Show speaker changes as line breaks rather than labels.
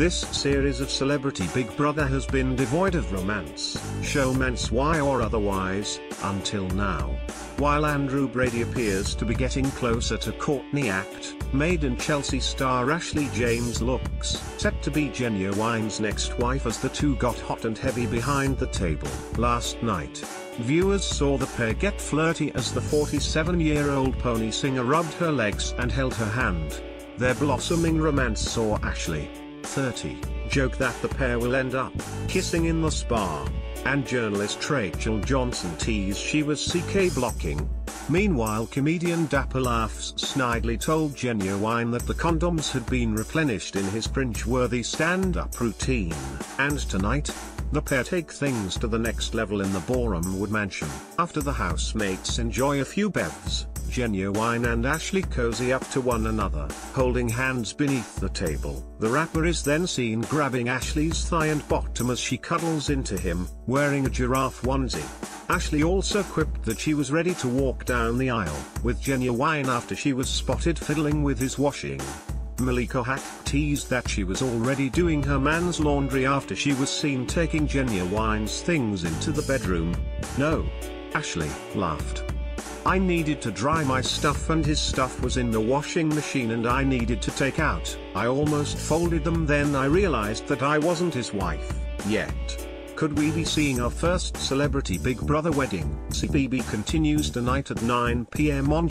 This series of Celebrity Big Brother has been devoid of romance, showmance-y or otherwise, until now. While Andrew Brady appears to be getting closer to Courtney Act, Made in Chelsea star Ashley James looks set to be Ginuwine's next wife as the two got hot and heavy behind the table last night. Viewers saw the pair get flirty as the 47-year-old pony singer rubbed her legs and held her hand. Their blossoming romance saw Ashley, 30, joke that the pair will end up kissing in the spa and journalist Rachel Johnson teased she was CK blocking. Meanwhile comedian Dapper Laughs snidely told Ginuwine that the condoms had been replenished in his cringe-worthy stand-up routine, and tonight, the pair take things to the next level in the Borehamwood mansion. After the housemates enjoy a few bevs, Ginuwine and Ashley cozy up to one another, holding hands beneath the table. The rapper is then seen grabbing Ashley's thigh and bottom as she cuddles into him, wearing a giraffe onesie. Ashley also quipped that she was ready to walk down the aisle with Ginuwine after she was spotted fiddling with his washing. Malika Haqq teased that she was already doing her man's laundry after she was seen taking Ginuwine's things into the bedroom. No. Ashley laughed. I needed to dry my stuff and his stuff was in the washing machine and I needed to take out. I almost folded them then I realized that I wasn't his wife, yet. Could we be seeing our first celebrity Big Brother wedding? CBB continues tonight at 9 pm on